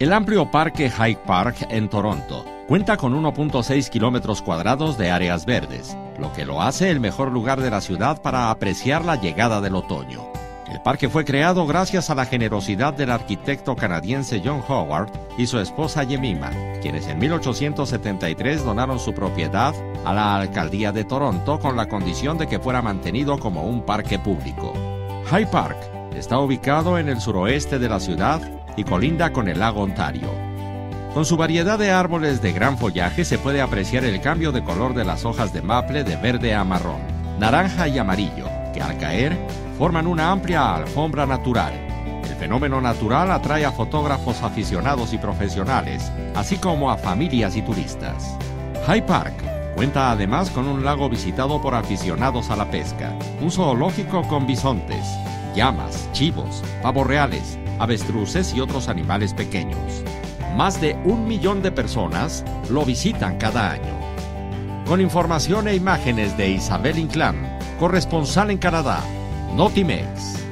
El amplio parque Hyde Park en Toronto cuenta con 1.6 kilómetros cuadrados de áreas verdes, lo que lo hace el mejor lugar de la ciudad para apreciar la llegada del otoño. El parque fue creado gracias a la generosidad del arquitecto canadiense John Howard y su esposa Jemima, quienes en 1873 donaron su propiedad a la alcaldía de Toronto con la condición de que fuera mantenido como un parque público. High Park está ubicado en el suroeste de la ciudad y colinda con el lago Ontario. Con su variedad de árboles de gran follaje se puede apreciar el cambio de color de las hojas de maple de verde a marrón, naranja y amarillo, que al caer forman una amplia alfombra natural. El fenómeno natural atrae a fotógrafos aficionados y profesionales, así como a familias y turistas. High Park cuenta además con un lago visitado por aficionados a la pesca, un zoológico con bisontes, llamas, chivos, pavos reales, avestruces y otros animales pequeños. Más de un millón de personas lo visitan cada año. Con información e imágenes de Isabel Inclán, corresponsal en Canadá, Notimex.